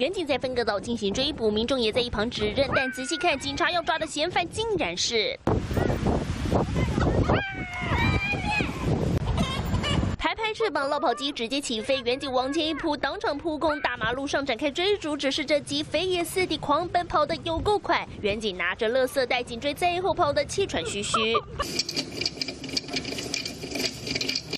远警在分隔岛进行追捕，民众也在一旁指认，但仔细看，警察要抓的嫌犯竟然是。拍拍翅膀，落跑机直接起飞，远景往前一扑，当场扑空，大马路上展开追逐。只是这鸡飞也似地狂奔，跑得有够快，远景拿着垃圾袋紧追在后，跑得气喘吁吁。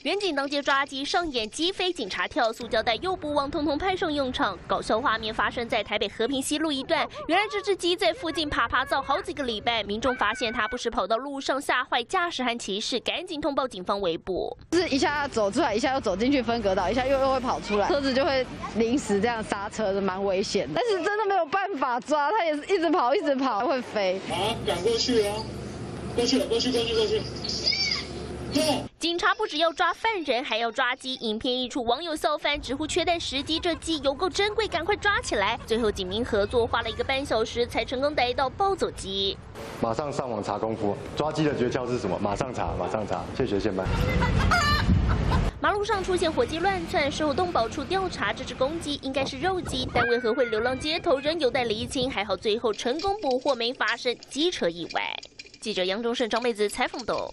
远景当街抓鸡，上演鸡飞警察跳，塑胶袋又不忘，通通派上用场。搞笑画面发生在台北和平西路一段，原来这只鸡在附近爬爬造好几个礼拜，民众发现它不时跑到路上，吓坏驾驶和骑士，赶紧通报警方围捕。是一下走出来，一下又走进去分隔岛，一下又又会跑出来，车子就会临时这样刹车，蛮危险。但是真的没有办法抓，它也是一直跑，一直跑，会飞。好，赶过去哦，过去了，过去，过去，过去。警察不只要抓犯人，还要抓鸡。影片一出，网友笑翻，直呼缺蛋时机，这鸡有够珍贵，赶快抓起来！最后警民合作，花了一个半小时才成功逮到暴走鸡。马上上网查功夫，抓鸡的诀窍是什么？马上查，马上查！谢谢线班。马路上出现火鸡乱窜，事后动保处调查，这只公鸡应该是肉鸡，但为何会流浪街头，仍有待厘清。还好最后成功捕获，没发生机车意外。记者杨忠胜、张妹子采访到。